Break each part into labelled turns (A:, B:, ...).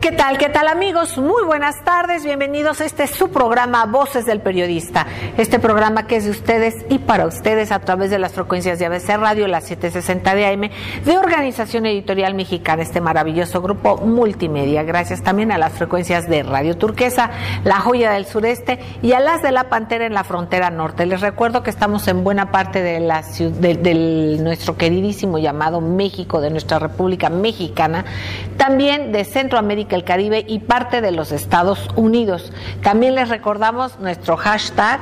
A: ¿Qué tal? ¿Qué tal amigos? Muy buenas tardes, bienvenidos este su programa Voces del Periodista. Este programa que es de ustedes y para ustedes a través de las frecuencias de ABC Radio, las 760 de AM, de Organización Editorial Mexicana, este maravilloso grupo multimedia. Gracias también a las frecuencias de Radio Turquesa, La Joya del Sureste y a las de La Pantera en la frontera norte. Les recuerdo que estamos en buena parte de, la, de nuestro queridísimo llamado México, de nuestra República Mexicana, también de Centroamérica el Caribe y parte de los Estados Unidos. También les recordamos nuestro hashtag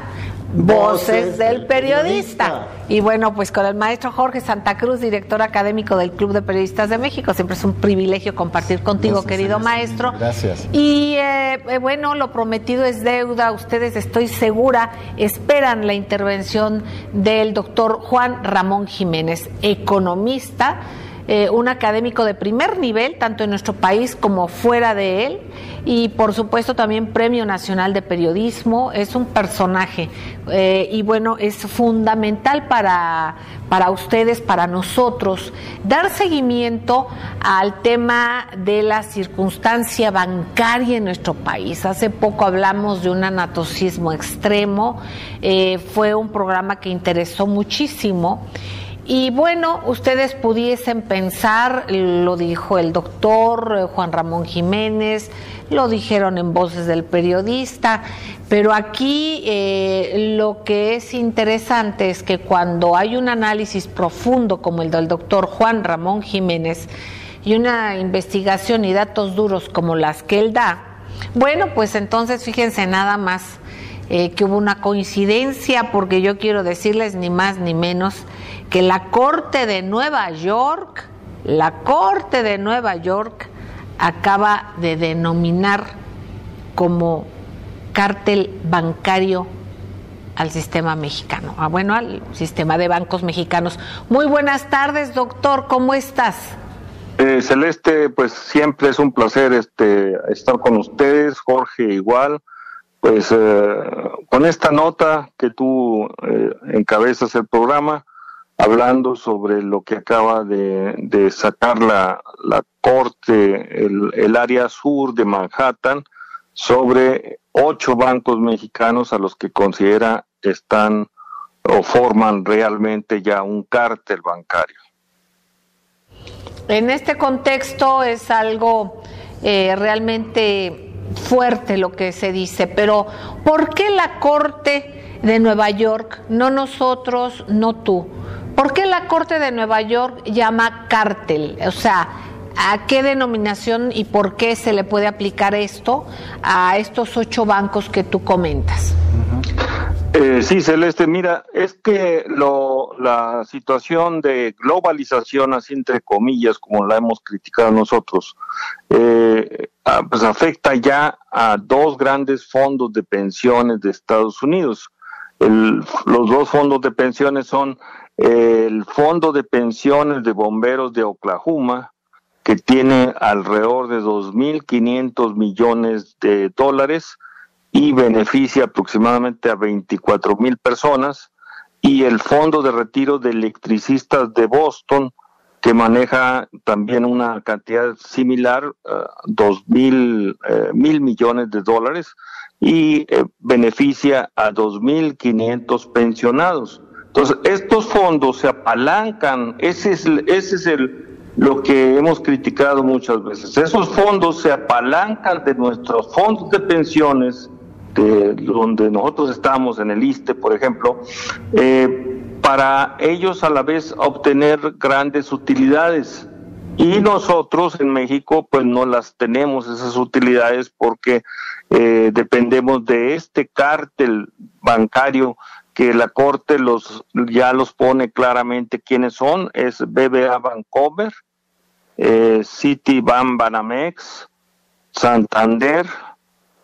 A: Voces del Periodista. Y bueno, pues con el maestro Jorge Santa Cruz, director académico del Club de Periodistas de México. Siempre es un privilegio compartir contigo, querido maestro.
B: Gracias.
A: Y eh, eh, bueno, lo prometido es deuda. Ustedes, estoy segura, esperan la intervención del doctor Juan Ramón Jiménez, economista eh, un académico de primer nivel, tanto en nuestro país como fuera de él, y por supuesto también Premio Nacional de Periodismo, es un personaje eh, y bueno, es fundamental para, para ustedes, para nosotros, dar seguimiento al tema de la circunstancia bancaria en nuestro país. Hace poco hablamos de un anatocismo extremo, eh, fue un programa que interesó muchísimo. Y bueno, ustedes pudiesen pensar, lo dijo el doctor eh, Juan Ramón Jiménez, lo dijeron en voces del periodista, pero aquí eh, lo que es interesante es que cuando hay un análisis profundo como el del doctor Juan Ramón Jiménez y una investigación y datos duros como las que él da, bueno, pues entonces fíjense nada más eh, que hubo una coincidencia, porque yo quiero decirles ni más ni menos que la Corte de Nueva York, la Corte de Nueva York acaba de denominar como cártel bancario al sistema mexicano, ah, bueno, al sistema de bancos mexicanos. Muy buenas tardes, doctor, ¿cómo estás?
C: Eh, Celeste, pues siempre es un placer este, estar con ustedes, Jorge igual, pues eh, con esta nota que tú eh, encabezas el programa, hablando sobre lo que acaba de, sacar la, Corte, el, área sur de Manhattan, sobre ocho bancos mexicanos a los que considera están o forman realmente ya un cártel bancario.
A: En este contexto es algo eh, realmente fuerte lo que se dice, pero ¿por qué la Corte de Nueva York, no nosotros, no tú? ¿Por qué la Corte de Nueva York llama cártel? O sea, ¿a qué denominación y por qué se le puede aplicar esto a estos ocho bancos que tú comentas?
C: Eh, sí, Celeste, mira, es que lo, la situación de globalización, así entre comillas, como la hemos criticado nosotros, eh, pues afecta ya a dos grandes fondos de pensiones de Estados Unidos. los dos fondos de pensiones son el Fondo de Pensiones de Bomberos de Oklahoma, que tiene alrededor de 2.500 millones de dólares y beneficia aproximadamente a 24 mil personas, y el Fondo de Retiro de Electricistas de Boston, que maneja también una cantidad similar, dos mil, eh, mil millones de dólares, y eh, beneficia a 2.500 pensionados. Entonces, estos fondos se apalancan, ese es, ese es el, lo que hemos criticado muchas veces. Esos fondos se apalancan de nuestros fondos de pensiones, de donde nosotros estamos, en el ISTE, por ejemplo, eh, para ellos a la vez obtener grandes utilidades. Y nosotros en México pues no las tenemos esas utilidades porque eh, dependemos de este cártel bancario que la Corte los ya los pone claramente quiénes son, es BBA Bancomer, eh, Citibank Banamex, Santander,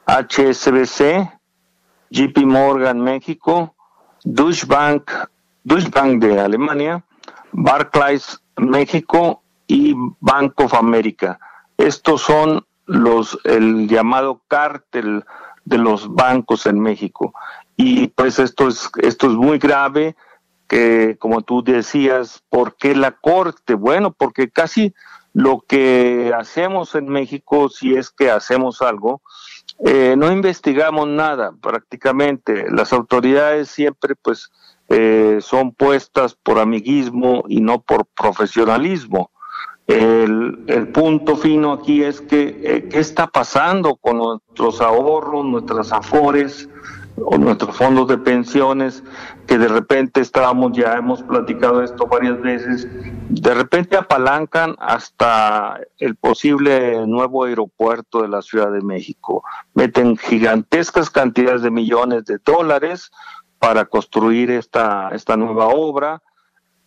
C: HSBC, JP Morgan México, Deutsche Bank, Deutsche Bank de Alemania, Barclays México y Bank of America. Estos son los el llamado cártel de los bancos en México. Y pues esto es, esto es muy grave, que como tú decías, ¿por qué la Corte? Bueno, porque casi lo que hacemos en México, si es que hacemos algo, eh, no investigamos nada prácticamente. Las autoridades siempre pues eh, son puestas por amiguismo y no por profesionalismo. El, el punto fino aquí es que eh, qué está pasando con nuestros ahorros, nuestras afores, o nuestros fondos de pensiones, que de repente estábamos, ya hemos platicado esto varias veces, de repente apalancan hasta el posible nuevo aeropuerto de la Ciudad de México. Meten gigantescas cantidades de millones de dólares para construir esta, esta nueva obra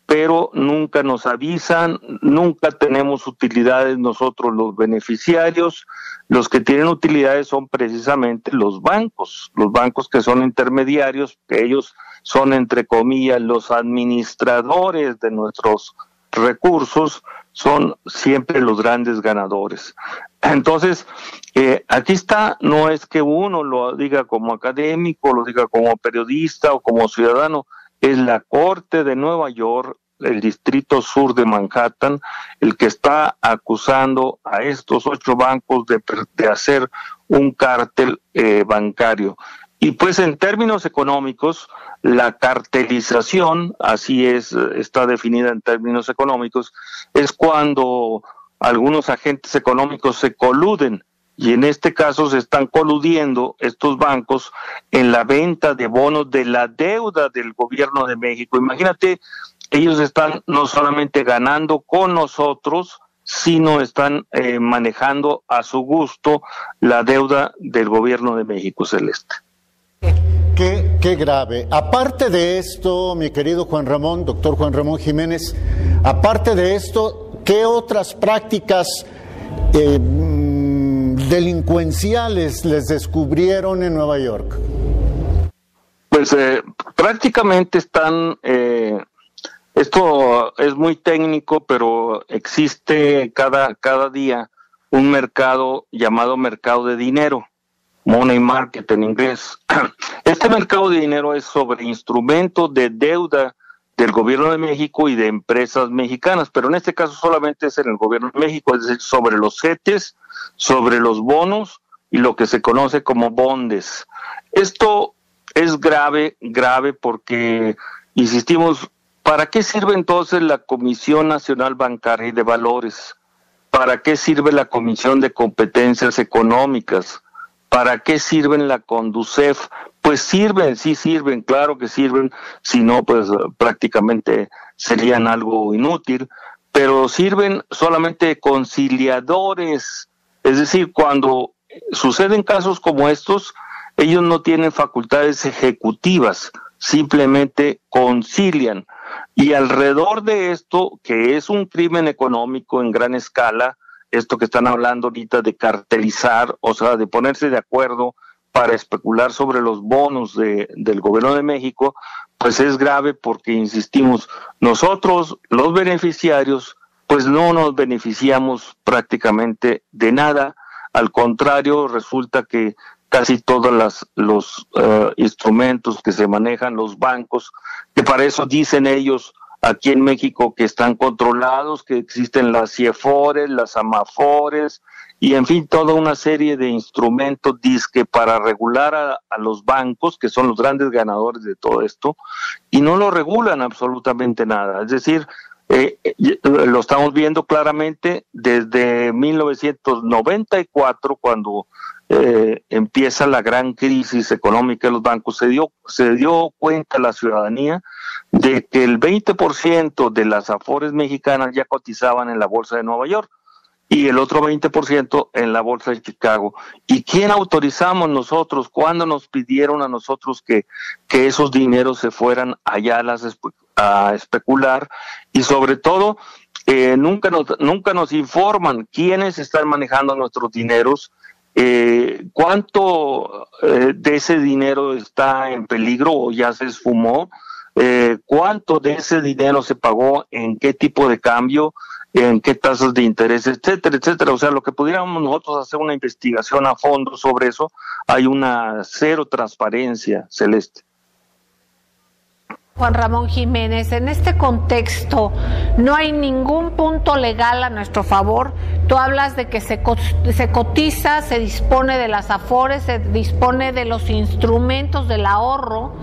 C: pero nunca nos avisan, nunca tenemos utilidades nosotros los beneficiarios. Los que tienen utilidades son precisamente los bancos, los bancos que son intermediarios, que ellos son, entre comillas, los administradores de nuestros recursos, son siempre los grandes ganadores. Entonces, eh, aquí está, no es que uno lo diga como académico, lo diga como periodista o como ciudadano, es la Corte de Nueva York, el Distrito Sur de Manhattan, el que está acusando a estos ocho bancos de, de hacer un cártel eh, bancario. Y pues en términos económicos, la cartelización, así es, está definida en términos económicos, es cuando algunos agentes económicos se coluden y en este caso se están coludiendo estos bancos en la venta de bonos de la deuda del gobierno de México. Imagínate, ellos están no solamente ganando con nosotros, sino están eh, manejando a su gusto la deuda del gobierno de México Celeste.
B: Qué, qué, grave. Aparte de esto, mi querido Juan Ramón, doctor Juan Ramón Jiménez, aparte de esto, ¿qué otras prácticas eh, delincuenciales les descubrieron en Nueva York?
C: Pues eh, prácticamente están, eh, esto es muy técnico, pero existe cada, cada día un mercado llamado mercado de dinero, money market en inglés. Este mercado de dinero es sobre instrumentos de deuda del gobierno de México y de empresas mexicanas, pero en este caso solamente es en el gobierno de México, es decir, sobre los CETES, sobre los bonos y lo que se conoce como bondes. Esto es grave, grave porque, insistimos, ¿para qué sirve entonces la Comisión Nacional Bancaria y de Valores? ¿Para qué sirve la Comisión de Competencias Económicas? ¿Para qué sirven la Conducef? Pues sirven, sí sirven, claro que sirven, si no, pues prácticamente serían algo inútil, pero sirven solamente conciliadores, es decir, cuando suceden casos como estos, ellos no tienen facultades ejecutivas, simplemente concilian. Y alrededor de esto, que es un crimen económico en gran escala, esto que están hablando ahorita de cartelizar, o sea, de ponerse de acuerdo para especular sobre los bonos de, del gobierno de México, pues es grave porque, insistimos, nosotros, los beneficiarios, pues no nos beneficiamos prácticamente de nada. Al contrario, resulta que casi todos los uh, instrumentos que se manejan los bancos, que para eso dicen ellos aquí en México que están controlados, que existen las CIEFORES, las AMAFORES, y en fin, toda una serie de instrumentos disque para regular a, los bancos, que son los grandes ganadores de todo esto, y no lo regulan absolutamente nada. Es decir, eh, eh, lo estamos viendo claramente desde 1994, cuando eh, empieza la gran crisis económica de los bancos, se dio, se dio cuenta la ciudadanía de que el 20% de las afores mexicanas ya cotizaban en la Bolsa de Nueva York y el otro 20% en la bolsa de Chicago. ¿Y quién autorizamos nosotros? ¿Cuándo nos pidieron a nosotros que, que esos dineros se fueran allá a, las, a especular? Y sobre todo, eh, nunca, nos, nunca nos informan quiénes están manejando nuestros dineros, eh, cuánto eh, de ese dinero está en peligro o ya se esfumó, eh, cuánto de ese dinero se pagó, en qué tipo de cambio, en qué tasas de interés, etcétera, etcétera. O sea, lo que pudiéramos nosotros hacer una investigación a fondo sobre eso, hay una cero transparencia celeste.
A: Juan Ramón Jiménez, en este contexto no hay ningún punto legal a nuestro favor. Tú hablas de que se, se, cotiza, se dispone de las afores, se dispone de los instrumentos del ahorro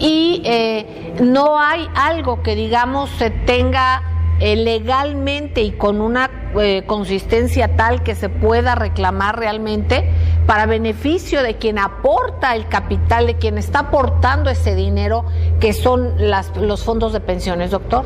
A: y eh, no hay algo que digamos se tenga eh, legalmente y con una eh, consistencia tal que se pueda reclamar realmente para beneficio de quien aporta el capital, de quien está aportando ese dinero, que son las, los fondos de pensiones, doctor?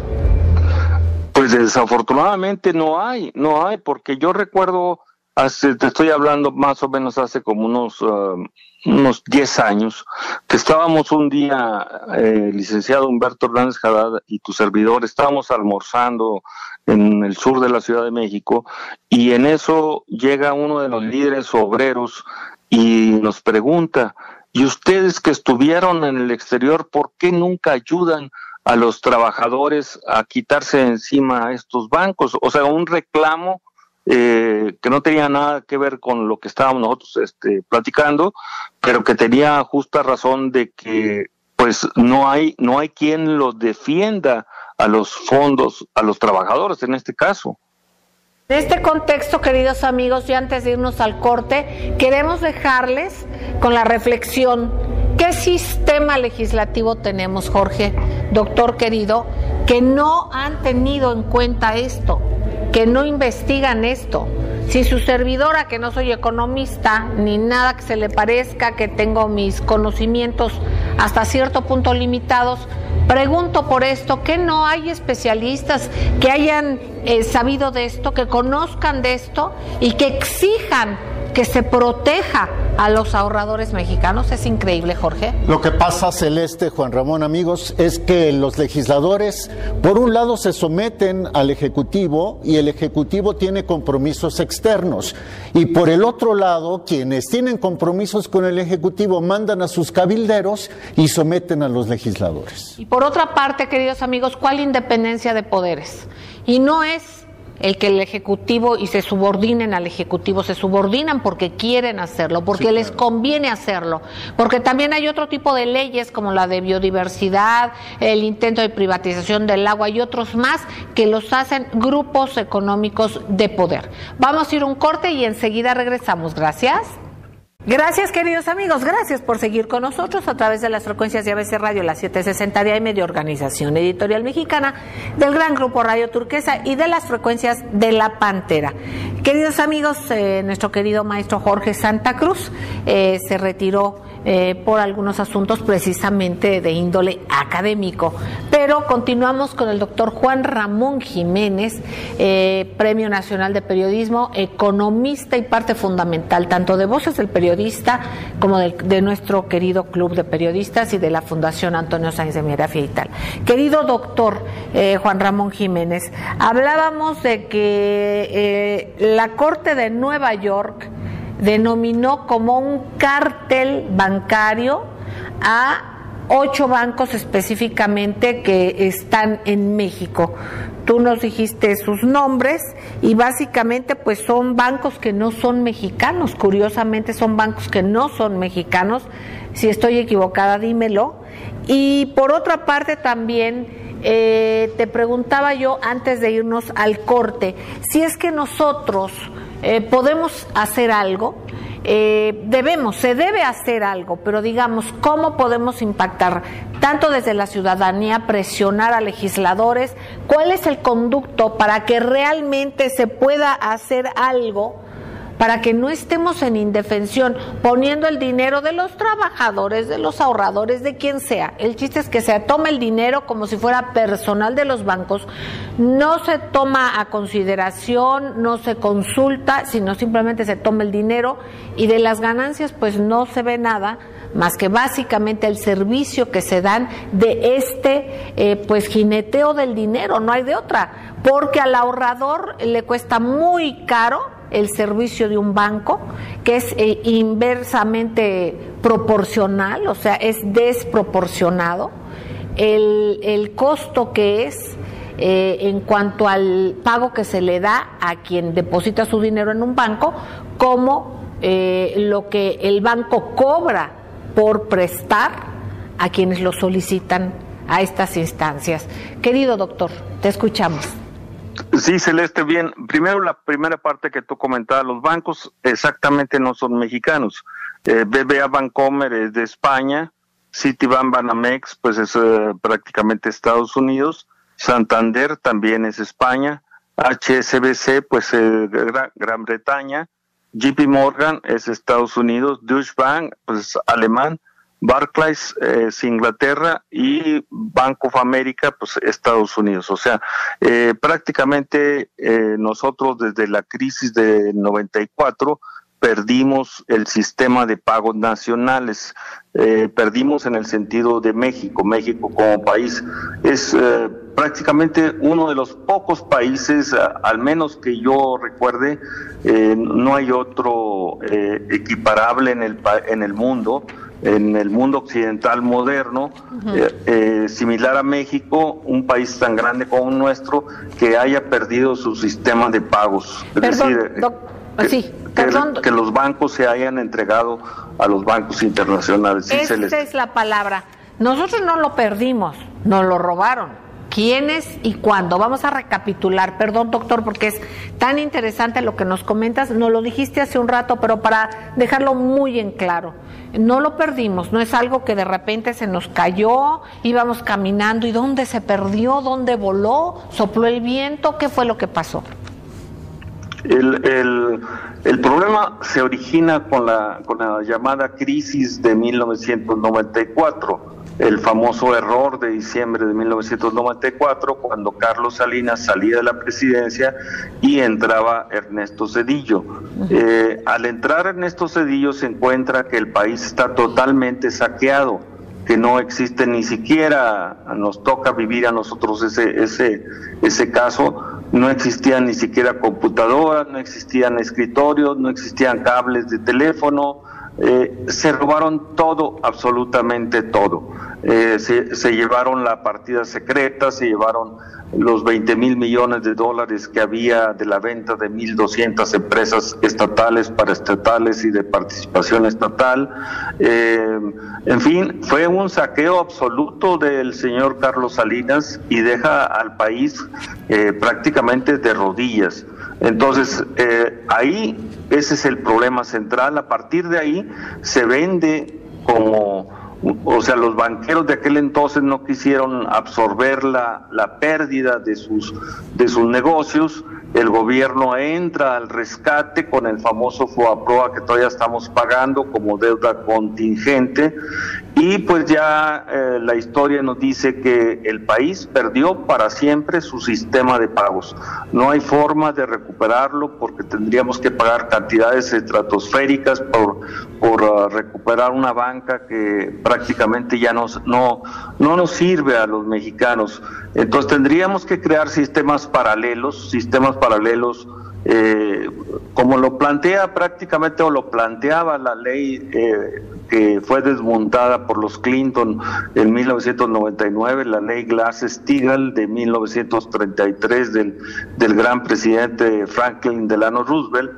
C: Pues desafortunadamente no hay, no hay, porque yo recuerdo, te estoy hablando más o menos hace como unos uh, unos 10 años, que estábamos un día, eh, licenciado Humberto Hernández Haddad y tu servidor, estábamos almorzando en el sur de la Ciudad de México y en eso llega uno de los líderes obreros y nos pregunta, ¿y ustedes que estuvieron en el exterior, por qué nunca ayudan a los trabajadores a quitarse encima a estos bancos? O sea, un reclamo eh, que no tenía nada que ver con lo que estábamos nosotros este, platicando, pero que tenía justa razón de que pues no hay no hay quien los defienda a los fondos, a los trabajadores en este caso.
A: En este contexto, queridos amigos, y antes de irnos al corte, queremos dejarles con la reflexión, ¿qué sistema legislativo tenemos, Jorge, doctor querido, que no han tenido en cuenta esto? que no investigan esto. Si su servidora, que no soy economista, ni nada que se le parezca, que tengo mis conocimientos hasta cierto punto limitados, pregunto por esto, que no hay especialistas que hayan eh, sabido de esto, que conozcan de esto y que exijan que se proteja a los ahorradores mexicanos. Es increíble, Jorge.
B: Lo que pasa, Celeste, Juan Ramón, amigos, es que los legisladores, por un lado, se someten al Ejecutivo y el Ejecutivo tiene compromisos externos. Y por el otro lado, quienes tienen compromisos con el Ejecutivo mandan a sus cabilderos y someten a los legisladores.
A: Y por otra parte, queridos amigos, ¿cuál independencia de poderes? Y no es el que el Ejecutivo y se subordinen al Ejecutivo, se subordinan porque quieren hacerlo, porque les conviene hacerlo, porque también hay otro tipo de leyes como la de biodiversidad, el intento de privatización del agua y otros más que los hacen grupos económicos de poder. Vamos a ir un corte y enseguida regresamos. Gracias. Gracias queridos amigos, gracias por seguir con nosotros a través de las frecuencias de ABC Radio, la 760 de AM de Organización Editorial Mexicana, del Gran Grupo Radio Turquesa y de las frecuencias de La Pantera. Queridos amigos, eh, nuestro querido maestro Jorge Santa Cruz eh, se retiró eh, por algunos asuntos precisamente de índole académico. Pero continuamos con el doctor Juan Ramón Jiménez, eh, Premio Nacional de Periodismo, economista y parte fundamental tanto de Voces del Periodista como de, nuestro querido Club de Periodistas y de la Fundación Antonio Sáenz de Mirafia y tal. Querido doctor eh, Juan Ramón Jiménez, hablábamos de que la Corte de Nueva York denominó como un cártel bancario a ocho bancos específicamente que están en México. Tú nos dijiste sus nombres y básicamente pues son bancos que no son mexicanos, curiosamente son bancos que no son mexicanos, si estoy equivocada dímelo. Y por otra parte también eh, te preguntaba yo antes de irnos al corte, si es que nosotros eh, podemos hacer algo, eh, debemos, se debe hacer algo, pero digamos, ¿cómo podemos impactar tanto desde la ciudadanía, presionar a legisladores? ¿Cuál es el conducto para que realmente se pueda hacer algo? Para que no estemos en indefensión poniendo el dinero de los trabajadores, de los ahorradores, de quien sea. El chiste es que se toma el dinero como si fuera personal de los bancos, no se toma a consideración, no se consulta, sino simplemente se toma el dinero y de las ganancias pues no se ve nada más que básicamente el servicio que se dan de este eh, pues jineteo del dinero, no hay de otra, porque al ahorrador le cuesta muy caro el servicio de un banco, que es eh, inversamente proporcional, o sea, es desproporcionado, el, costo que es eh, en cuanto al pago que se le da a quien deposita su dinero en un banco, como eh, lo que el banco cobra por prestar a quienes lo solicitan a estas instancias. Querido doctor, te escuchamos.
C: Sí, Celeste, bien. Primero, la primera parte que tú comentabas, los bancos exactamente no son mexicanos. Eh, BBA Bancomer es de España, Citibank Banamex, pues es eh, prácticamente Estados Unidos, Santander también es España, HSBC, pues eh, Gran, Gran, Bretaña, JP Morgan es Estados Unidos, Deutsche Bank, pues alemán, Barclays es Inglaterra y Bank of America, pues Estados Unidos. O sea, eh, prácticamente eh, nosotros desde la crisis de 94 perdimos el sistema de pagos nacionales, eh, perdimos en el sentido de México. México como país es eh, prácticamente uno de los pocos países, al menos que yo recuerde, eh, no hay otro eh, equiparable en el, en el mundo en el mundo occidental moderno, eh, similar a México, un país tan grande como nuestro, que haya perdido su sistema de pagos. Es decir, que,
A: sí,
C: que, que, los bancos se hayan entregado a los bancos internacionales.
A: Sí, Esa es la palabra. Nosotros no lo perdimos, nos lo robaron quiénes y cuándo. Vamos a recapitular, perdón doctor, porque es tan interesante lo que nos comentas, nos lo dijiste hace un rato, pero para dejarlo muy en claro, no lo perdimos, no es algo que de repente se nos cayó, íbamos caminando y dónde se perdió, dónde voló, sopló el viento, ¿qué fue lo que pasó?
C: El, el, el, problema se origina con la, con la llamada crisis de 1994 el famoso error de diciembre de 1994, cuando Carlos Salinas salía de la presidencia y entraba Ernesto Cedillo. Eh, al entrar Ernesto Cedillo se encuentra que el país está totalmente saqueado, que no existe ni siquiera, nos toca vivir a nosotros ese, ese, ese caso, no existían ni siquiera computadoras, no existían escritorios, no existían cables de teléfono, eh, se robaron todo, absolutamente todo. Eh, se, llevaron la partida secreta, se llevaron los 20 mil millones de dólares que había de la venta de 1.200 empresas estatales, paraestatales y de participación estatal. Eh, en fin, fue un saqueo absoluto del señor Carlos Salinas y deja al país eh, prácticamente de rodillas. Entonces, eh, ahí ese es el problema central. A partir de ahí se vende como o sea, los banqueros de aquel entonces no quisieron absorber la, la pérdida de sus, de sus negocios, el gobierno entra al rescate con el famoso FOAPROA que todavía estamos pagando como deuda contingente y pues ya eh, la historia nos dice que el país perdió para siempre su sistema de pagos. No hay forma de recuperarlo porque tendríamos que pagar cantidades estratosféricas por, por uh, recuperar una banca que prácticamente ya nos, no, no nos sirve a los mexicanos. Entonces tendríamos que crear sistemas paralelos, sistemas paralelos eh, como lo plantea prácticamente o lo planteaba la ley eh, que fue desmontada por los Clinton en 1999, la ley Glass-Steagall de 1933 del, del gran presidente Franklin Delano Roosevelt.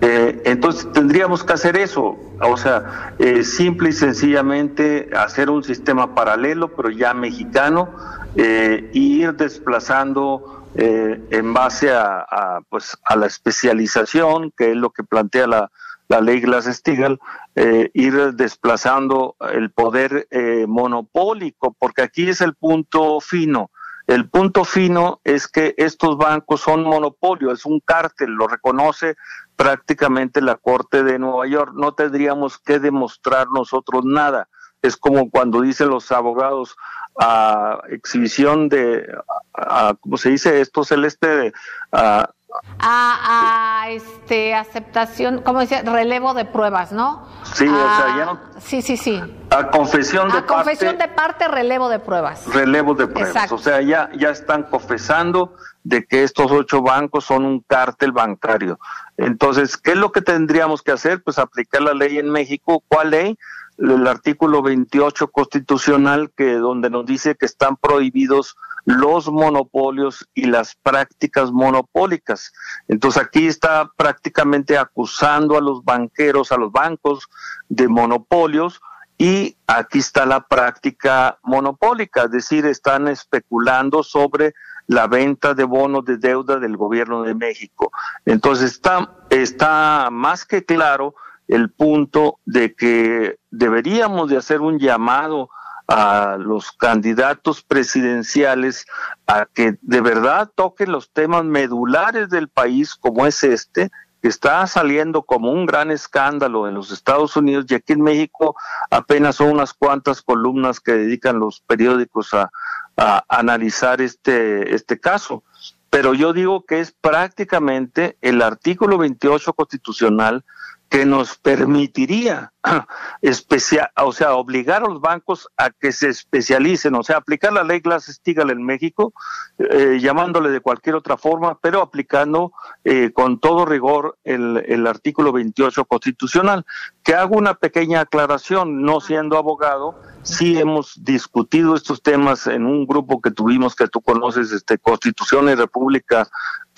C: Eh, entonces tendríamos que hacer eso, o sea, eh, simple y sencillamente hacer un sistema paralelo, pero ya mexicano, eh, e ir desplazando eh, en base a, pues, a la especialización, que es lo que plantea la, la ley Glass-Steagall, eh, ir desplazando el poder eh, monopólico, porque aquí es el punto fino. El punto fino es que estos bancos son monopolio, es un cártel, lo reconoce prácticamente la Corte de Nueva York. No tendríamos que demostrar nosotros nada. Es como cuando dicen los abogados a exhibición de, a, ¿cómo se dice esto celeste? A,
A: a, a, este aceptación, ¿cómo decía? Relevo de pruebas, ¿no?
C: Sí,
A: a,
C: o sea, ya no.
A: Sí, sí, sí.
C: A confesión de
A: a confesión de parte, relevo de pruebas.
C: Relevo de pruebas. Exacto. O sea, ya, ya están confesando de que estos ocho bancos son un cártel bancario. Entonces, ¿qué es lo que tendríamos que hacer? Pues aplicar la ley en México. ¿Cuál ley? El artículo 28 constitucional que donde nos dice que están prohibidos los monopolios y las prácticas monopólicas. Entonces aquí está prácticamente acusando a los banqueros, a los bancos de monopolios y aquí está la práctica monopólica, es decir, están especulando sobre la venta de bonos de deuda del gobierno de México. Entonces está, está más que claro el punto de que deberíamos de hacer un llamado a los candidatos presidenciales a que de verdad toquen los temas medulares del país como es este, que está saliendo como un gran escándalo en los Estados Unidos y aquí en México apenas son unas cuantas columnas que dedican los periódicos a, a analizar este, este caso. Pero yo digo que es prácticamente el artículo 28 constitucional que nos permitiría especial, o sea, obligar a los bancos a que se especialicen, o sea, aplicar la ley Glass-Steagall en México, eh, llamándole de cualquier otra forma, pero aplicando eh, con todo rigor el, el artículo 28 constitucional. Que hago una pequeña aclaración, no siendo abogado, sí hemos discutido estos temas en un grupo que tuvimos que tú conoces, este Constitución y República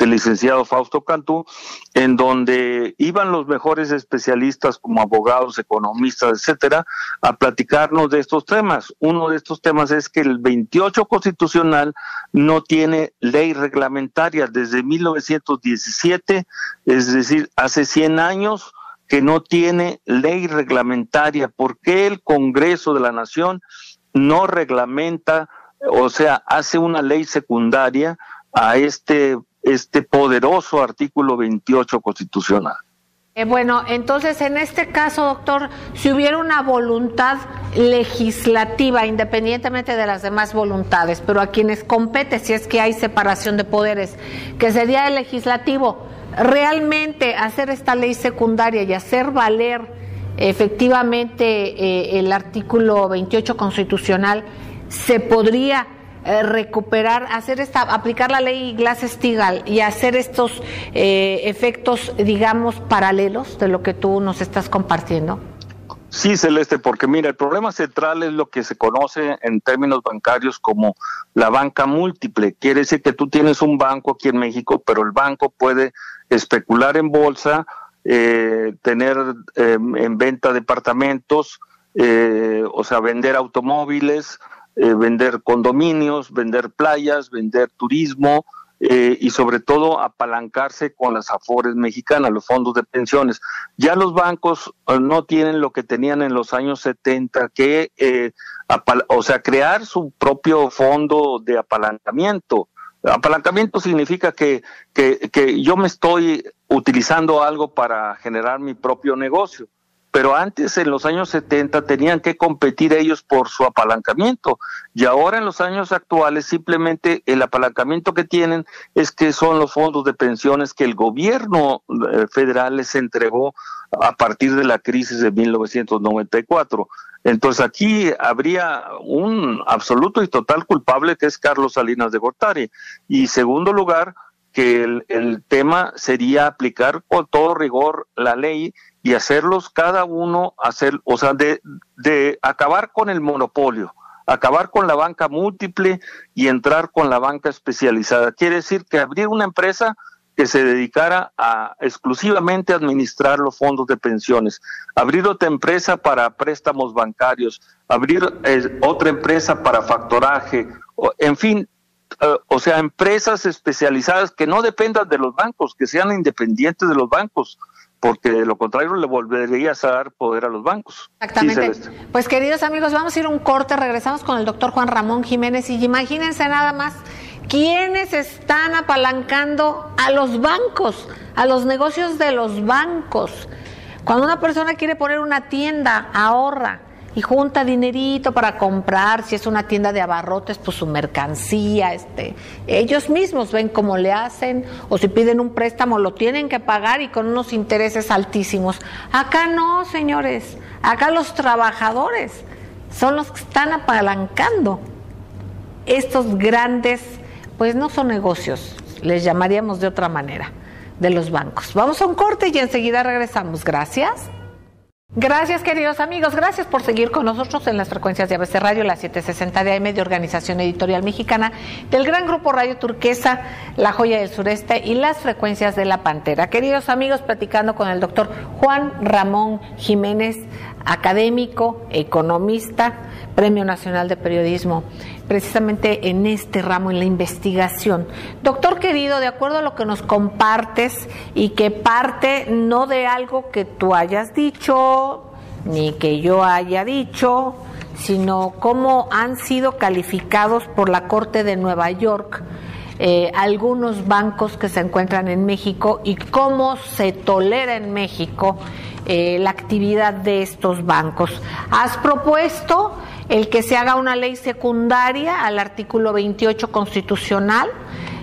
C: del licenciado Fausto Cantú, en donde iban los mejores especialistas como abogados, economistas, etcétera, a platicarnos de estos temas. Uno de estos temas es que el 28 constitucional no tiene ley reglamentaria desde 1917, es decir, hace 100 años que no tiene ley reglamentaria. ¿Por qué el Congreso de la Nación no reglamenta, o sea, hace una ley secundaria a este, este poderoso artículo 28 constitucional?
A: Eh, bueno, entonces en este caso, doctor, si hubiera una voluntad legislativa, independientemente de las demás voluntades, pero a quienes compete, si es que hay separación de poderes, que sería el legislativo, realmente hacer esta ley secundaria y hacer valer efectivamente eh, el artículo 28 constitucional, se podría eh, recuperar, hacer esta, aplicar la ley Glass-Steagall y hacer estos eh, efectos, digamos, paralelos de lo que tú nos estás compartiendo?
C: Sí, Celeste, porque mira, el problema central es lo que se conoce en términos bancarios como la banca múltiple. Quiere decir que tú tienes un banco aquí en México, pero el banco puede especular en bolsa, eh, tener en venta departamentos, o sea, vender automóviles, eh, vender condominios, vender playas, vender turismo, y sobre todo apalancarse con las afores mexicanas, los fondos de pensiones. Ya los bancos no tienen lo que tenían en los años 70, que, o sea, crear su propio fondo de apalancamiento. Apalancamiento significa que, que, yo me estoy utilizando algo para generar mi propio negocio pero antes en los años 70 tenían que competir ellos por su apalancamiento y ahora en los años actuales simplemente el apalancamiento que tienen es que son los fondos de pensiones que el gobierno eh, federal les entregó a partir de la crisis de 1994. Entonces aquí habría un absoluto y total culpable que es Carlos Salinas de Gortari. Y segundo lugar, que el, tema sería aplicar con todo rigor la ley y hacerlos cada uno hacer, o sea, de, de acabar con el monopolio, acabar con la banca múltiple y entrar con la banca especializada. Quiere decir que abrir una empresa que se dedicara a exclusivamente administrar los fondos de pensiones, abrir otra empresa para préstamos bancarios, abrir eh, otra empresa para factoraje, en fin, eh, o sea, empresas especializadas que no dependan de los bancos, que sean independientes de los bancos, porque de lo contrario le volverías a dar poder a los bancos.
A: Exactamente. pues queridos amigos, vamos a ir un corte, regresamos con el doctor Juan Ramón Jiménez y imagínense nada más ¿Quiénes están apalancando a los bancos, a los negocios de los bancos? Cuando una persona quiere poner una tienda, ahorra y junta dinerito para comprar, si es una tienda de abarrotes, pues su mercancía, este, ellos mismos ven cómo le hacen, o si piden un préstamo lo tienen que pagar y con unos intereses altísimos. Acá no, señores, acá los trabajadores son los que están apalancando estos grandes pues no son negocios, les llamaríamos de otra manera, de los bancos. Vamos a un corte y enseguida regresamos. Gracias. Gracias, queridos amigos. Gracias por seguir con nosotros en las frecuencias de ABC Radio, la 760 de AM de Organización Editorial Mexicana, del gran grupo Radio Turquesa, La Joya del Sureste y las frecuencias de La Pantera. Queridos amigos, platicando con el doctor Juan Ramón Jiménez, académico, economista, Premio Nacional de Periodismo, precisamente en este ramo, en la investigación. Doctor querido, de acuerdo a lo que nos compartes y que parte no de algo que tú hayas dicho, ni que yo haya dicho, sino cómo han sido calificados por la Corte de Nueva York eh, algunos bancos que se encuentran en México y cómo se tolera en México eh, la actividad de estos bancos. Has propuesto el que se haga una ley secundaria al artículo 28 constitucional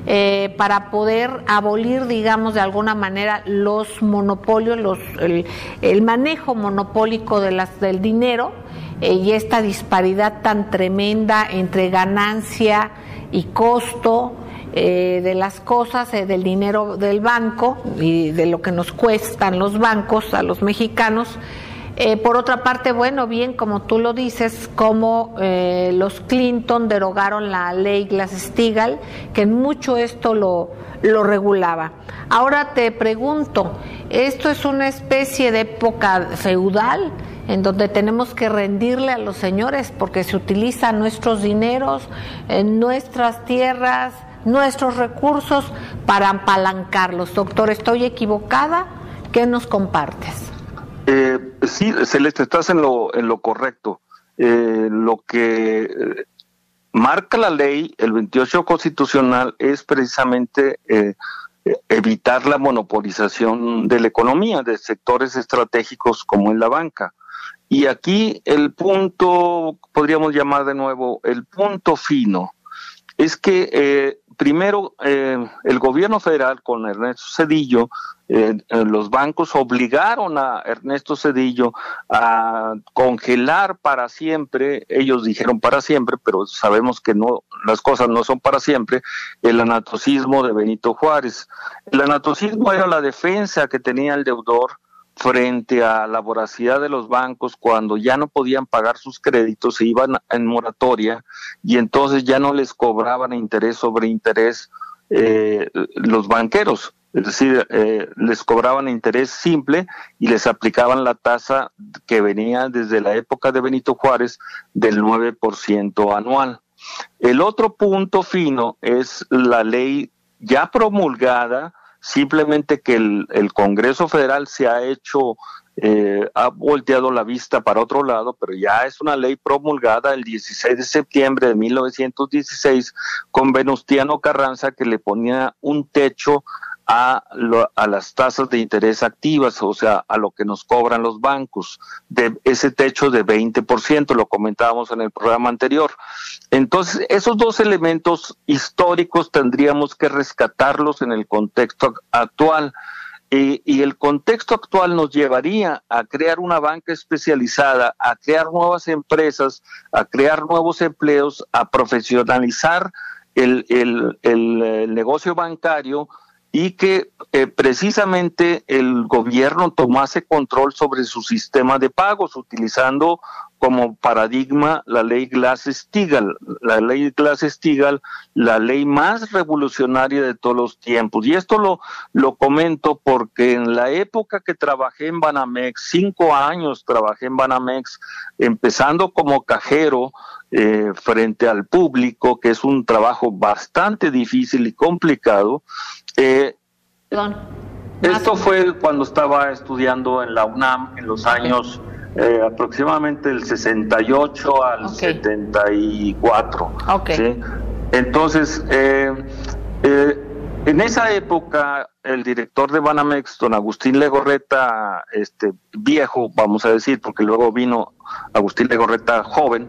A: eh, para poder abolir, digamos, de alguna manera los monopolios, los, el, manejo monopólico de las, del dinero eh, y esta disparidad tan tremenda entre ganancia y costo eh, de las cosas, del dinero del banco y de lo que nos cuestan los bancos a los mexicanos. Eh, por otra parte, bueno, bien, como tú lo dices, como eh, los Clinton derogaron la ley Glass-Steagall, que mucho esto lo, lo regulaba. Ahora te pregunto, ¿esto es una especie de época feudal? en donde tenemos que rendirle a los señores porque se utilizan nuestros dineros, en nuestras tierras, nuestros recursos para apalancarlos. Doctor, ¿estoy equivocada? ¿Qué nos compartes?
C: Eh, sí, Celeste, estás en lo, en lo correcto. Eh, lo que eh, marca la ley, el 28 constitucional, es precisamente eh, evitar la monopolización de la economía, de sectores estratégicos como en la banca. Y aquí el punto, podríamos llamar de nuevo, el punto fino, es que primero el gobierno federal con Ernesto Cedillo eh, eh, los bancos obligaron a Ernesto Cedillo a congelar para siempre, ellos dijeron para siempre, pero sabemos que no, las cosas no son para siempre, el anatocismo de Benito Juárez. El anatocismo era la defensa que tenía el deudor frente a la voracidad de los bancos cuando ya no podían pagar sus créditos, se iban en moratoria y entonces ya no les cobraban interés sobre interés eh, los banqueros es decir, eh, les cobraban interés simple y les aplicaban la tasa que venía desde la época de Benito Juárez del 9% anual. El otro punto fino es la ley ya promulgada, simplemente que el, Congreso Federal se ha hecho, eh, ha volteado la vista para otro lado, pero ya es una ley promulgada el 16 de septiembre de 1916 con Venustiano Carranza que le ponía un techo a, a, las tasas de interés activas, o sea, a lo que nos cobran los bancos, de ese techo de 20%, lo comentábamos en el programa anterior. Entonces, esos dos elementos históricos tendríamos que rescatarlos en el contexto actual. y el contexto actual nos llevaría a crear una banca especializada, a crear nuevas empresas, a crear nuevos empleos, a profesionalizar el, el negocio bancario, y que eh, precisamente el gobierno tomase control sobre su sistema de pagos utilizando como paradigma la ley Glass-Steagall, la ley Glass-Steagall, la ley más revolucionaria de todos los tiempos. Y esto lo, lo comento porque en la época que trabajé en Banamex, cinco años trabajé en Banamex, empezando como cajero eh, frente al público, que es un trabajo bastante difícil y complicado, eh, esto fue cuando estaba estudiando en la UNAM en los años eh, aproximadamente del 68 al 74. Entonces, eh, eh, en esa época, el director de Banamex, don Agustín Legorreta, este viejo, vamos a decir, porque luego vino Agustín Legorreta joven,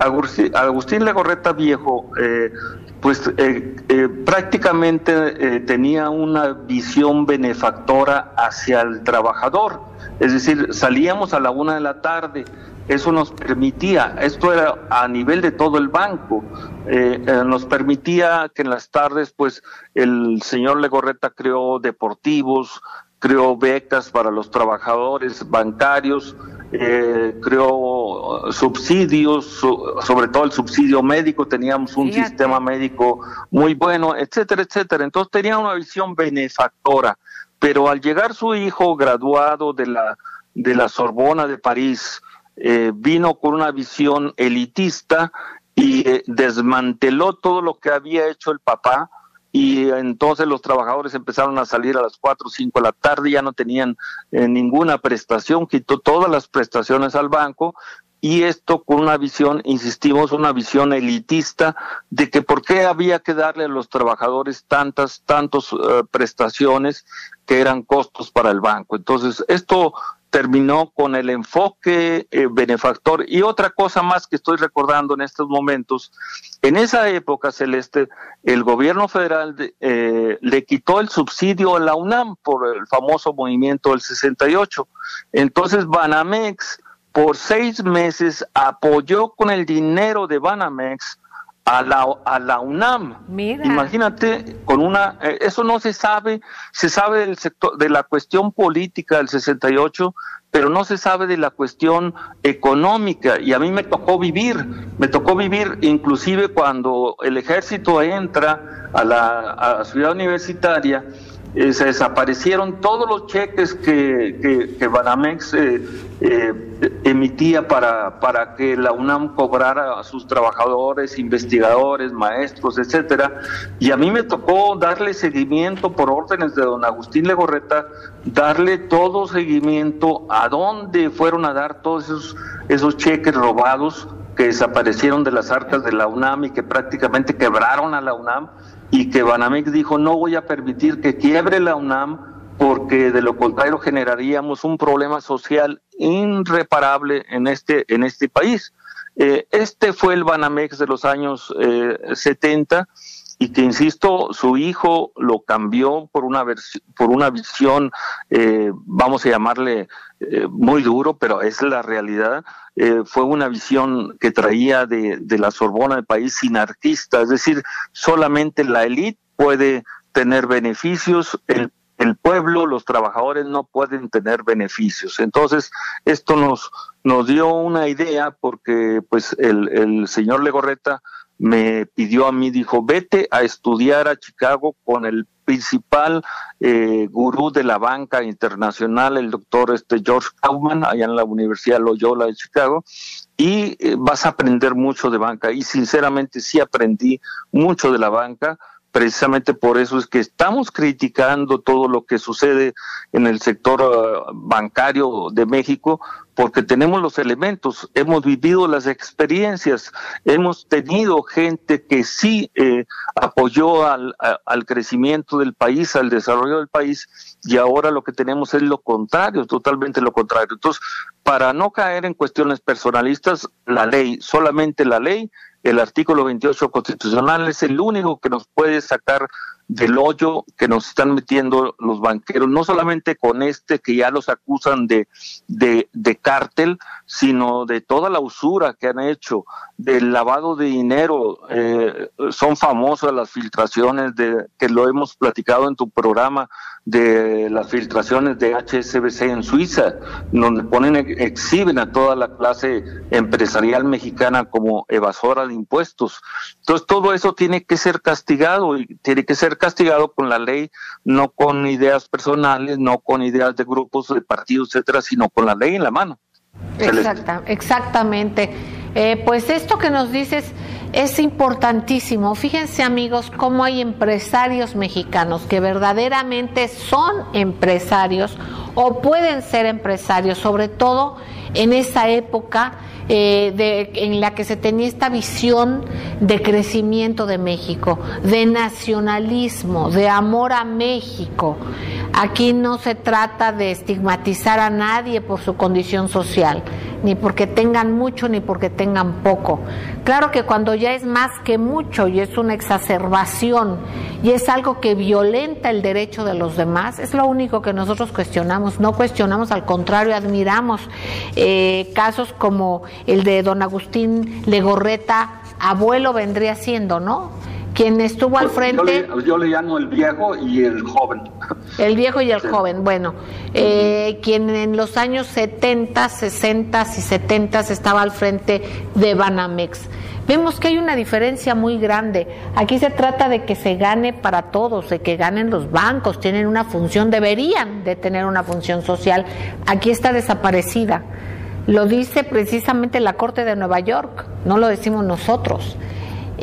C: Agustín, Agustín, Legorreta viejo pues eh, eh, prácticamente eh, tenía una visión benefactora hacia el trabajador. Es decir, salíamos a la una de la tarde, eso nos permitía, esto era a nivel de todo el banco, nos permitía que en las tardes, pues el señor Legorreta creó deportivos, creó becas para los trabajadores bancarios, eh, creó subsidios, sobre todo el subsidio médico, teníamos un sistema médico muy bueno, etcétera, etcétera. Entonces tenía una visión benefactora, pero al llegar su hijo graduado de la, de la Sorbona de París, eh, vino con una visión elitista y eh, desmanteló todo lo que había hecho el papá, y entonces los trabajadores empezaron a salir a las 4 o 5 de la tarde, ya no tenían eh, ninguna prestación, quitó todas las prestaciones al banco y esto con una visión, insistimos, una visión elitista de que por qué había que darle a los trabajadores tantas, tantas eh, prestaciones que eran costos para el banco. Entonces, esto terminó con el enfoque eh, benefactor. Y otra cosa más que estoy recordando en estos momentos, en esa época, Celeste, el gobierno federal eh, le quitó el subsidio a la UNAM por el famoso movimiento del 68. Entonces, Banamex, por seis meses, apoyó con el dinero de Banamex a la, a la UNAM. Imagínate, con una, eh, eso no se sabe, se sabe del sector, de la cuestión política del 68, pero no se sabe de la cuestión económica. Y a mí me tocó vivir, me tocó vivir inclusive cuando el ejército entra a la, a la ciudad universitaria eh, se desaparecieron todos los cheques que, que, Banamex eh, eh, emitía para, para que la UNAM cobrara a sus trabajadores, investigadores, maestros, etcétera. Y a mí me tocó darle seguimiento por órdenes de don Agustín Legorreta, darle todo seguimiento a dónde fueron a dar todos esos, esos cheques robados que desaparecieron de las arcas de la UNAM y que prácticamente quebraron a la UNAM y que Banamex dijo no voy a permitir que quiebre la UNAM porque de lo contrario generaríamos un problema social irreparable en este, en este país. Eh, este fue el Banamex de los años eh, 70 y que, insisto, su hijo lo cambió por una, por una visión, eh, vamos a llamarle eh, muy duro, pero es la realidad, eh, fue una visión que traía de, de la Sorbona del país sinarquista, es decir, solamente la élite puede tener beneficios, el, el pueblo, los trabajadores no pueden tener beneficios. Entonces, esto nos, nos dio una idea porque pues el, el señor Legorreta me pidió a mí, dijo, vete a estudiar a Chicago con el principal eh, gurú de la banca internacional, el doctor este George Kaufman, allá en la Universidad Loyola de Chicago, y eh, vas a aprender mucho de banca. Y sinceramente sí aprendí mucho de la banca, precisamente por eso es que estamos criticando todo lo que sucede en el sector uh, bancario de México, porque tenemos los elementos, hemos vivido las experiencias, hemos tenido gente que sí eh, apoyó al, al, crecimiento del país, al desarrollo del país, y ahora lo que tenemos es lo contrario, totalmente lo contrario. Entonces, para no caer en cuestiones personalistas, la ley, solamente la ley, el artículo 28 constitucional es el único que nos puede sacar del hoyo que nos están metiendo los banqueros, no solamente con este que ya los acusan de, de, cártel, sino de toda la usura que han hecho, del lavado de dinero. Eh, son famosas las filtraciones de que lo hemos platicado en tu programa de las filtraciones de HSBC en Suiza, donde ponen, exhiben a toda la clase empresarial mexicana como evasora de impuestos. Entonces todo eso tiene que ser castigado y tiene que ser castigado con la ley, no con ideas personales, no con ideas de grupos, de partidos, etcétera, sino con la ley en la mano.
A: Exacta, exactamente. Eh, pues esto que nos dices es importantísimo. Fíjense amigos cómo hay empresarios mexicanos que verdaderamente son empresarios o pueden ser empresarios, sobre todo en esa época eh, de, en la que se tenía esta visión de crecimiento de México, de nacionalismo, de amor a México. Aquí no se trata de estigmatizar a nadie por su condición social, ni porque tengan mucho ni porque tengan poco. Claro que cuando ya es más que mucho y es una exacerbación y es algo que violenta el derecho de los demás, es lo único que nosotros cuestionamos. No cuestionamos, al contrario, admiramos eh, casos como el de don Agustín Legorreta, abuelo vendría siendo, ¿no? Quien estuvo al frente.
C: Yo le, yo le llamo el viejo y el joven.
A: El viejo y el
C: Sí.
A: joven, bueno, eh, quien en los años 70, 60 y 70 estaba al frente de Banamex. Vemos que hay una diferencia muy grande. Aquí se trata de que se gane para todos, de que ganen los bancos, tienen una función, deberían de tener una función social. Aquí está desaparecida. Lo dice precisamente la Corte de Nueva York, no lo decimos nosotros.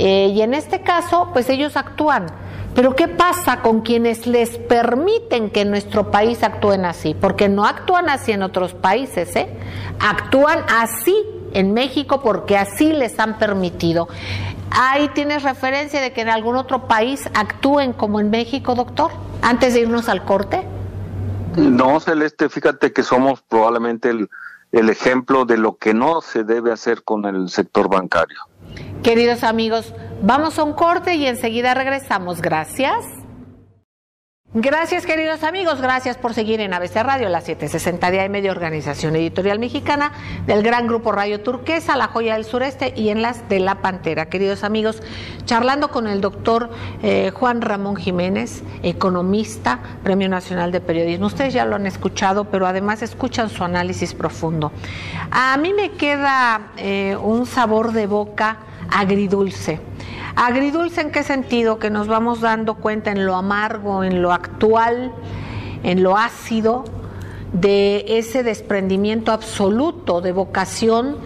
A: Eh, y en este caso, pues ellos actúan. Pero ¿qué pasa con quienes les permiten que nuestro país actúen así? Porque no actúan así en otros países, ¿eh? Actúan así en México porque así les han permitido. ¿Ahí tienes referencia de que en algún otro país actúen como en México, doctor? Antes de irnos al corte.
C: No, Celeste, fíjate que somos probablemente el ejemplo de lo que no se debe hacer con el sector bancario.
A: Queridos amigos, vamos a un corte y enseguida regresamos. Gracias. Gracias, queridos amigos. Gracias por seguir en ABC Radio, la 760 de AM de Organización Editorial Mexicana, del gran grupo Radio Turquesa, La Joya del Sureste y en las de La Pantera. Queridos amigos, charlando con el doctor eh, Juan Ramón Jiménez, economista, Premio Nacional de Periodismo. Ustedes ya lo han escuchado, pero además escuchan su análisis profundo. A mí me queda eh, un sabor de boca agridulce. Agridulce en qué sentido? Que nos vamos dando cuenta en lo amargo, en lo actual, en lo ácido, de ese desprendimiento absoluto de vocación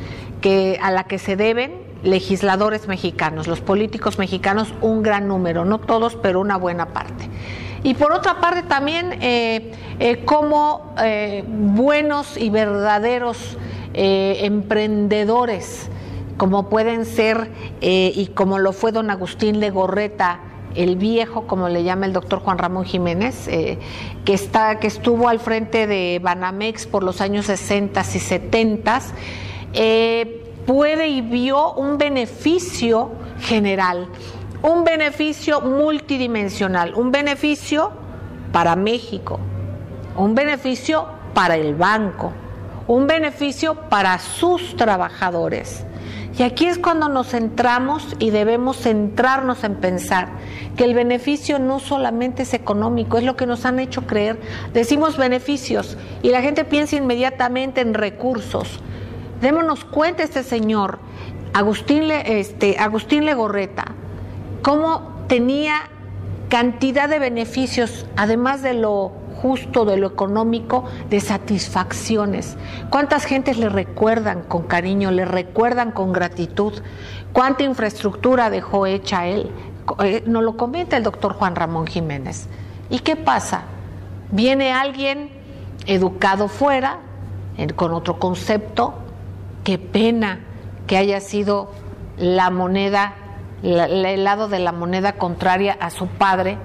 A: que, a la que se deben legisladores mexicanos, los políticos mexicanos, un gran número, no todos, pero una buena parte. Y por otra parte también eh, eh, como eh, buenos y verdaderos emprendedores, como pueden ser eh, y como lo fue don Agustín Legorreta, el viejo, como le llama el doctor Juan Ramón Jiménez, eh, que, está, que estuvo al frente de Banamex por los años 60 y 70, eh, puede y vio un beneficio general, un beneficio multidimensional, un beneficio para México, un beneficio para el banco, un beneficio para sus trabajadores. Y aquí es cuando nos centramos y debemos centrarnos en pensar que el beneficio no solamente es económico, es lo que nos han hecho creer. Decimos beneficios y la gente piensa inmediatamente en recursos. Démonos cuenta este señor, Agustín, este, Agustín Legorreta, cómo tenía cantidad de beneficios, además de lo justo, de lo económico, de satisfacciones. ¿Cuántas gentes le recuerdan con cariño, le recuerdan con gratitud? ¿Cuánta infraestructura dejó hecha él? Eh, Nos lo comenta el doctor Juan Ramón Jiménez. ¿Y qué pasa? Viene alguien educado fuera, con otro concepto, qué pena que haya sido la moneda, el lado de la moneda contraria a su padre,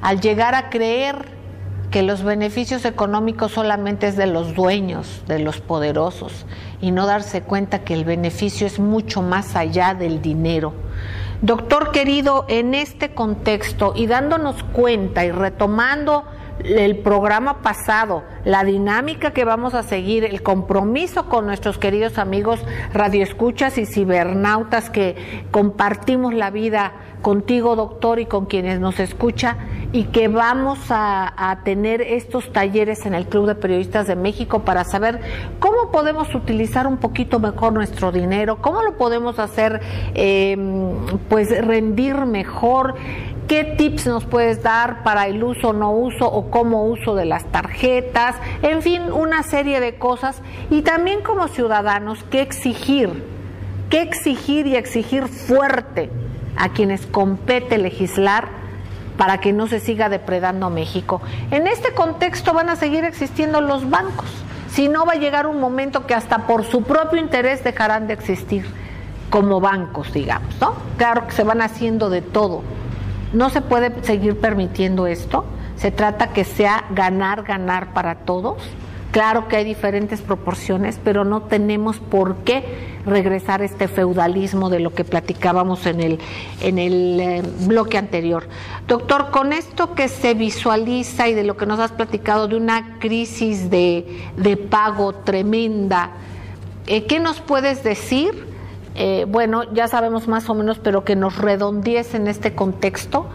A: al llegar a creer que los beneficios económicos solamente es de los dueños, de los poderosos, y no darse cuenta que el beneficio es mucho más allá del dinero. Doctor querido, en este contexto y dándonos cuenta y retomando el programa pasado, la dinámica que vamos a seguir, el compromiso con nuestros queridos amigos radioescuchas y cibernautas que compartimos la vida contigo, doctor, y con quienes nos escucha, y que vamos a, tener estos talleres en el Club de Periodistas de México para saber cómo podemos utilizar un poquito mejor nuestro dinero, cómo lo podemos hacer, eh, pues rendir mejor. ¿Qué tips nos puedes dar para el uso no uso o cómo uso de las tarjetas? En fin, una serie de cosas. Y también como ciudadanos, ¿qué exigir? ¿Qué exigir y exigir fuerte a quienes compete legislar para que no se siga depredando México? En este contexto van a seguir existiendo los bancos. Si no, va a llegar un momento que hasta por su propio interés dejarán de existir como bancos, digamos, ¿no? Claro que se van haciendo de todo. No se puede seguir permitiendo esto. Se trata que sea ganar, ganar para todos. Claro que hay diferentes proporciones, pero no tenemos por qué regresar a este feudalismo de lo que platicábamos en el, en el eh, bloque anterior. Doctor, con esto que se visualiza y de lo que nos has platicado de una crisis de, de pago tremenda, eh, ¿qué nos puedes decir eh, bueno, ya sabemos más o menos, pero que nos redondees en este contexto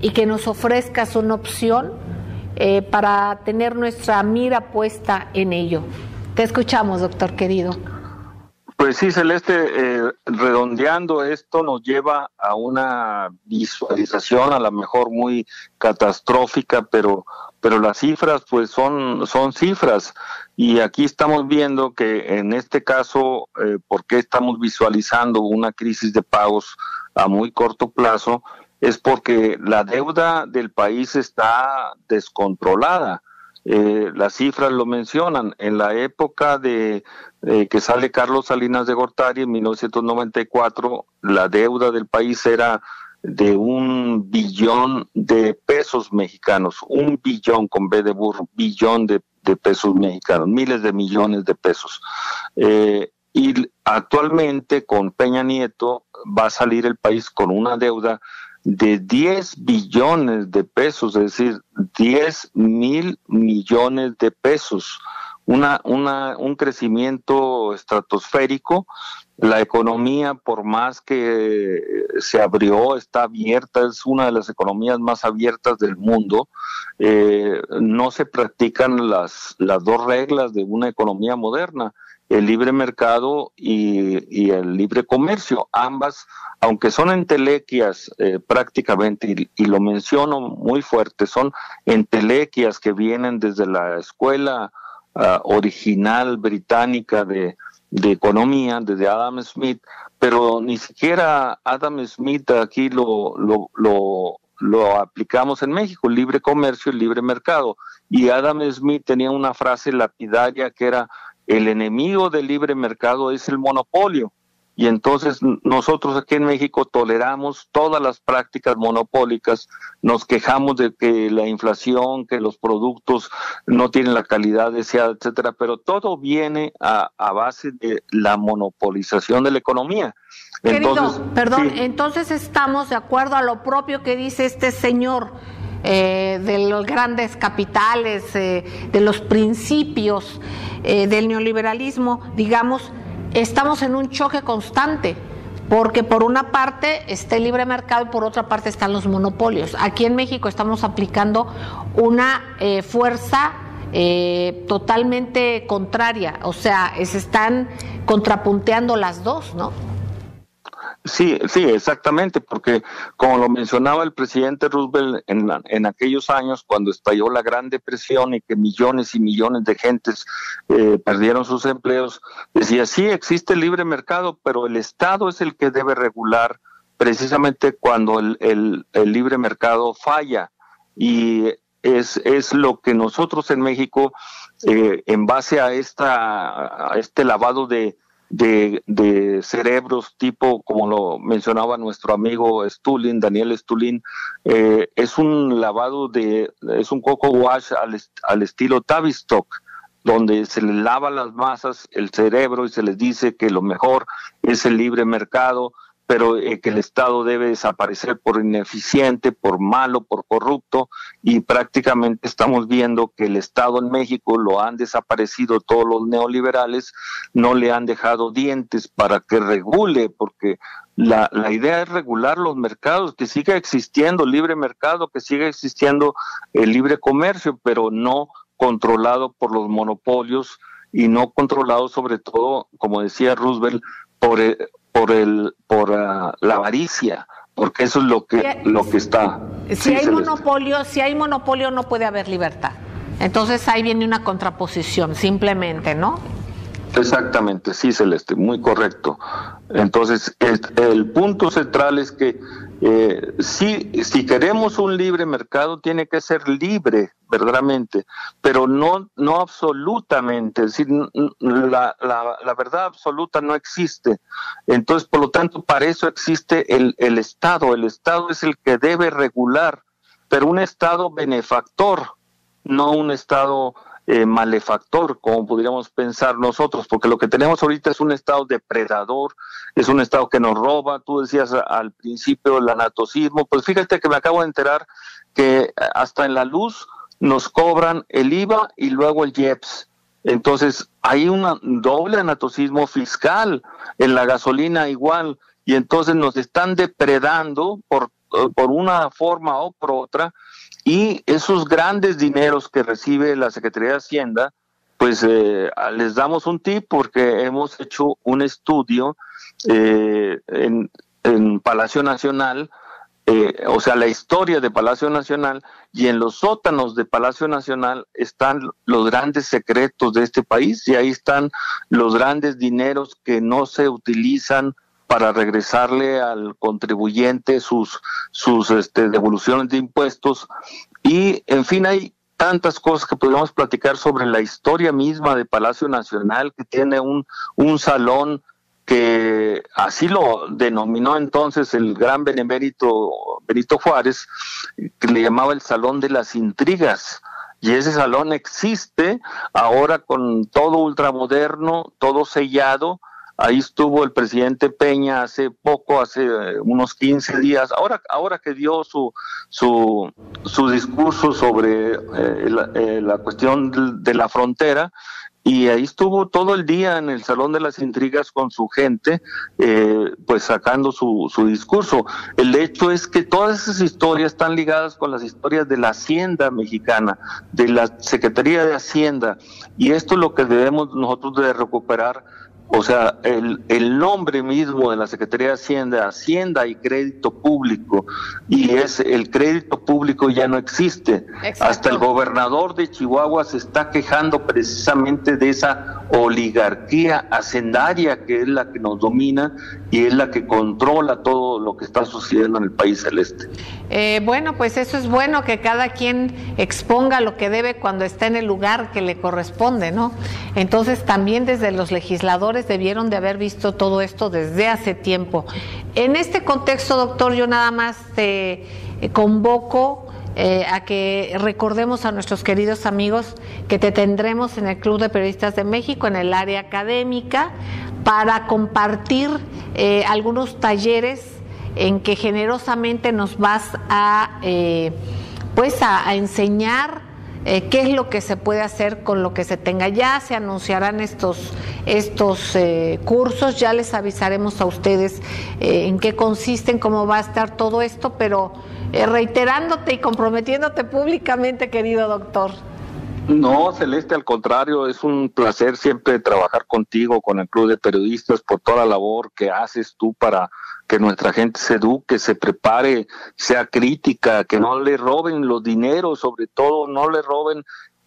A: y que nos ofrezcas una opción eh, para tener nuestra mira puesta en ello. Te escuchamos, doctor querido.
C: Pues sí, Celeste, eh, redondeando esto nos lleva a una visualización a lo mejor muy catastrófica, pero, pero las cifras pues son, son cifras. Y aquí estamos viendo que en este caso, eh, ¿por qué estamos visualizando una crisis de pagos a muy corto plazo? Es porque la deuda del país está descontrolada. Eh, las cifras lo mencionan. En la época de eh, que sale Carlos Salinas de Gortari en 1994, la deuda del país era de un billón de pesos mexicanos, un billón con B de burro, billón de, pesos mexicanos, miles de millones de pesos. Eh, y actualmente con Peña Nieto va a salir el país con una deuda de 10 billones de pesos, es decir, 10 mil millones de pesos. Una, una, un crecimiento estratosférico. La economía, por más que se abrió, está abierta, es una de las economías más abiertas del mundo. Eh, no se practican las, las dos reglas de una economía moderna el libre mercado y, el libre comercio. Ambas, aunque son entelequias eh, prácticamente, y, lo menciono muy fuerte, son entelequias que vienen desde la escuela ah, original británica de, economía, desde Adam Smith, pero ni siquiera Adam Smith aquí lo, lo, lo, lo aplicamos en México, libre comercio, el libre mercado. Y Adam Smith tenía una frase lapidaria que era el enemigo del libre mercado es el monopolio. Y entonces nosotros aquí en México toleramos todas las prácticas monopólicas, nos quejamos de que la inflación, que los productos no tienen la calidad deseada, etcétera, pero todo viene a, base de la monopolización de la economía.
A: Querido, perdón, entonces estamos de acuerdo a lo propio que dice este señor eh, de los grandes capitales, eh, de los principios eh, del neoliberalismo, digamos, estamos en un choque constante. Porque por una parte está el libre mercado y por otra parte están los monopolios. Aquí en México estamos aplicando una fuerza totalmente contraria, o sea, se están contrapunteando las dos, ¿no?
C: Sí, sí, exactamente, porque como lo mencionaba el presidente Roosevelt en, en aquellos años, cuando estalló la Gran Depresión y que millones y millones de gentes eh, perdieron sus empleos, decía, sí, existe el libre mercado, pero el Estado es el que debe regular precisamente cuando el, el, libre mercado falla. Y es, es lo que nosotros en México, eh, en base a, esta, a este lavado de de, cerebros tipo, como lo mencionaba nuestro amigo Stulin, Daniel Stulin, eh, es un lavado de, es un coco wash al, estilo Tavistock donde se le lava las masas el cerebro y se les dice que lo mejor es el libre mercado, pero eh, que el Estado debe desaparecer por ineficiente, por malo, por corrupto, y prácticamente estamos viendo que el Estado en México lo han desaparecido todos los neoliberales, no le han dejado dientes para que regule, porque la, la idea es regular los mercados, que siga existiendo libre mercado, que siga existiendo el libre comercio, pero no controlado por los monopolios y no controlado sobre todo, como decía Roosevelt, por, por el por ah, la avaricia porque eso es lo que lo que está.
A: Si hay monopolio si hay monopolio no puede haber libertad. Entonces ahí viene una contraposición simplemente no
C: exactamente sí celeste muy correcto. Entonces el punto central es que eh, si, si queremos un libre mercado, tiene que ser libre, verdaderamente, pero no, no absolutamente. Es decir, la, la, verdad absoluta no existe. Entonces, por lo tanto, para eso existe el, el Estado. El Estado es el que debe regular, pero un Estado benefactor, no un Estado eh, malefactor, como podríamos pensar nosotros, porque lo que tenemos ahorita es un Estado depredador, es un Estado que nos roba. Tú decías al principio el anatocismo, pues fíjate que me acabo de enterar que hasta en la luz nos cobran el IVA y luego el IEPS. Entonces, hay un doble anatocismo fiscal en la gasolina igual, y entonces nos están depredando por, por una forma o por otra, y esos grandes dineros que recibe la Secretaría de Hacienda, pues eh, les damos un tip porque hemos hecho un estudio eh, en, en Palacio Nacional eh, o sea, la historia de Palacio Nacional y en los sótanos de Palacio Nacional están los grandes secretos de este país y ahí están los grandes dineros que no se utilizan para regresarle al contribuyente sus, sus este, devoluciones de impuestos y, en fin, hay tantas cosas que podemos platicar sobre la historia misma de Palacio Nacional, que tiene un, un salón que así lo denominó entonces el gran benemérito Benito Juárez, que le llamaba el Salón de las Intrigas. Y ese salón existe ahora con todo ultramoderno, todo sellado. Ahí estuvo el presidente Peña hace poco, hace unos 15 días, ahora, ahora que dio su, su, su discurso sobre eh, la, eh, la, cuestión de la frontera, y ahí estuvo todo el día en el Salón de las Intrigas con su gente, eh, pues sacando su, su discurso. El hecho es que todas esas historias están ligadas con las historias de la Hacienda mexicana, de la Secretaría de Hacienda, y esto es lo que debemos nosotros de recuperar o sea, el, el, nombre mismo de la Secretaría de Hacienda, Hacienda y Crédito Público, y es el crédito público ya no existe. Exacto. Hasta el gobernador de Chihuahua se está quejando precisamente de esa oligarquía hacendaria que es la que nos domina y es la que controla todo lo que está sucediendo en el país celeste.
A: Eh, bueno, pues eso es bueno que cada quien exponga lo que debe cuando está en el lugar que le corresponde, ¿no? Entonces también desde los legisladores debieron de haber visto todo esto desde hace tiempo. En este contexto, doctor, yo nada más te convoco eh, a que recordemos a nuestros queridos amigos que te tendremos en el Club de Periodistas de México, en el área académica, para compartir eh, algunos talleres en que generosamente nos vas a, eh, pues a enseñar eh, qué es lo que se puede hacer con lo que se tenga. Ya se anunciarán estos, estos eh, cursos, ya les avisaremos a ustedes eh, en qué consisten, cómo va a estar todo esto, pero reiterándote y comprometiéndote públicamente, querido doctor.
C: No, Celeste, al contrario, es un placer siempre trabajar contigo, con el Club de Periodistas, por toda la labor que haces tú para que nuestra gente se eduque, se prepare, sea crítica, que no le roben los dineros, sobre todo no le roben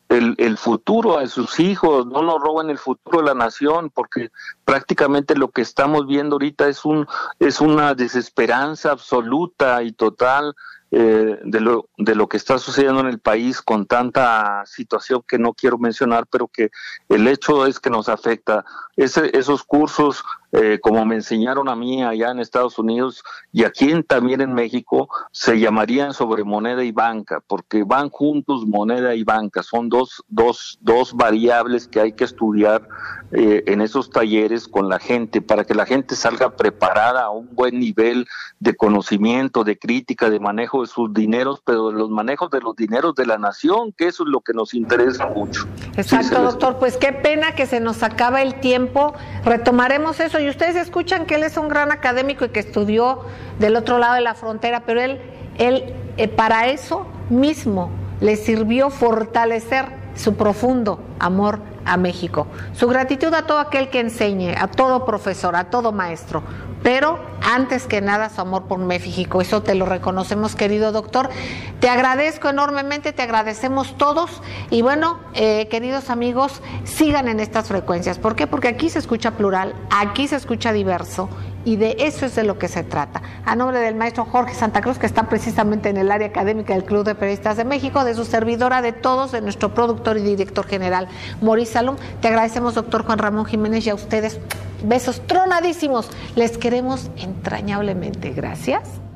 C: el, el, futuro a sus hijos, no nos roben el futuro de la nación, porque prácticamente lo que estamos viendo ahorita es un es una desesperanza absoluta y total eh, de, lo, de lo que está sucediendo en el país con tanta situación que no quiero mencionar, pero que el hecho es que nos afecta. Ese, esos cursos, eh, como me enseñaron a mí allá en Estados Unidos y aquí también en México, se llamarían sobre moneda y banca, porque van juntos moneda y banca. Son dos, dos, dos variables que hay que estudiar eh, en esos talleres con la gente para que la gente salga preparada a un buen nivel de conocimiento, de crítica, de manejo de sus dineros, pero de los manejos de los dineros de la nación, que eso es lo que nos interesa mucho.
A: Exacto, sí, doctor. Pues qué pena que se nos acaba el tiempo. Retomaremos eso. Y ustedes escuchan que él es un gran académico y que estudió del otro lado de la frontera, pero él, él eh, para eso mismo le sirvió fortalecer su profundo amor a México. Su gratitud a todo aquel que enseñe, a todo profesor, a todo maestro, pero antes que nada su amor por México. Eso te lo reconocemos, querido doctor. Te agradezco enormemente, te agradecemos todos y bueno, eh, queridos amigos, sigan en estas frecuencias. ¿Por qué? Porque aquí se escucha plural, aquí se escucha diverso y de eso es de lo que se trata. A nombre del maestro Jorge Santa Cruz, que está precisamente en el área académica del Club de Periodistas de México, de su servidora, de todos, de nuestro productor y director general, Maurice Salom, te agradecemos, doctor Juan Ramón Jiménez, y a ustedes besos tronadísimos. Les queremos entrañablemente. Gracias.